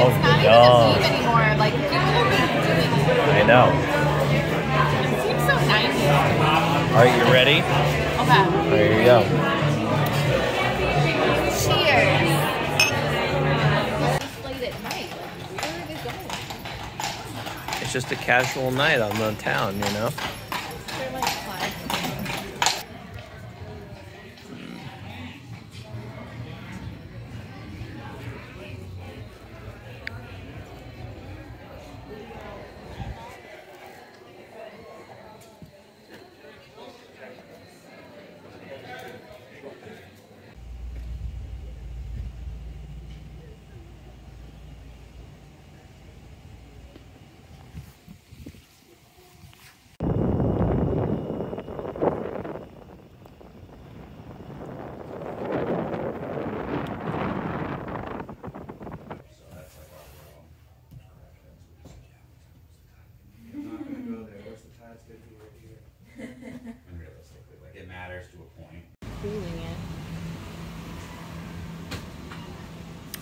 Oh, it's not even oh. a meme anymore. Like people are doing it. I know. It seems so nice. All right, you ready? Okay. There you go. Cheers. It's late at night. Like, where are they going? It's just a casual night on the town, you know?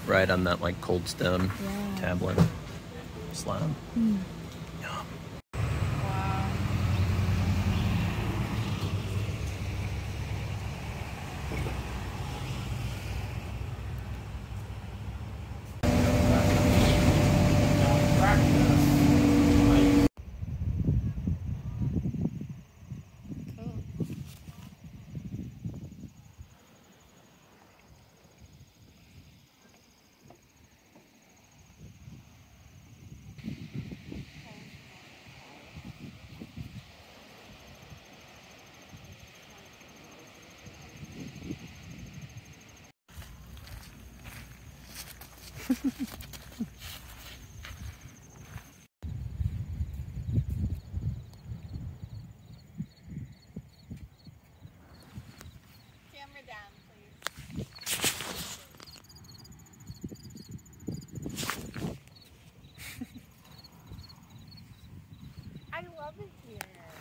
Right on that like cold stone Yeah. tablet slab. Yum.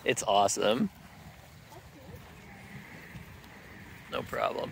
It's awesome. No problem.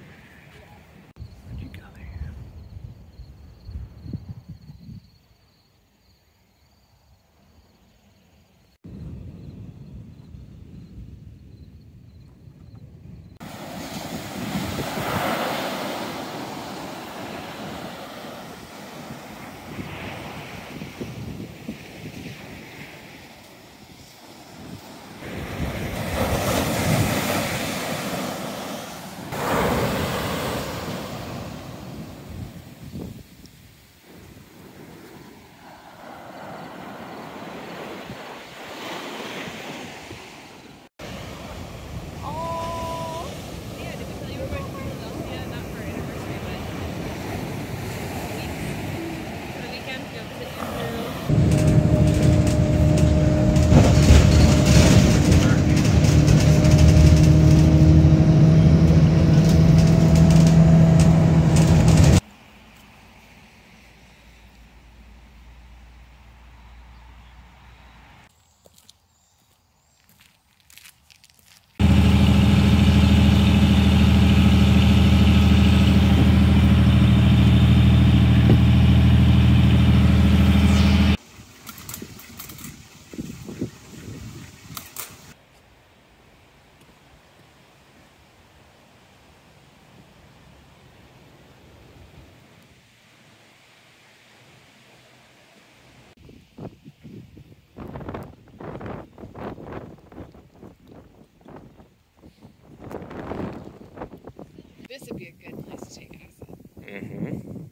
This would be a good place to take acid. Mm-hmm.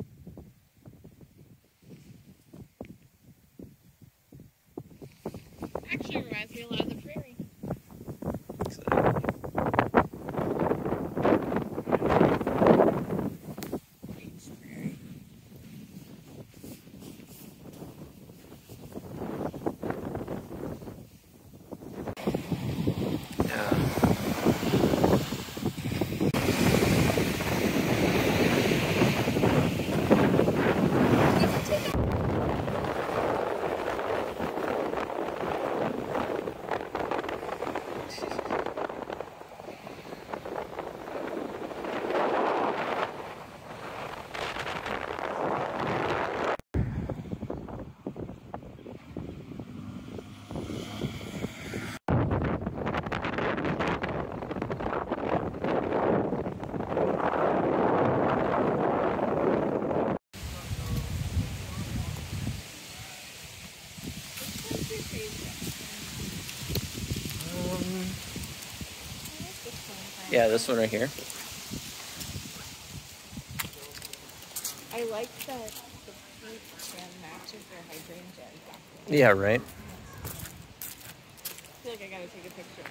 Actually, reminds me a lot of the prairie. Beach prairie. Yeah. Yeah, this one right here. I like that the brand matches their hydrangea exactly. Yeah, right. I feel like I gotta take a picture.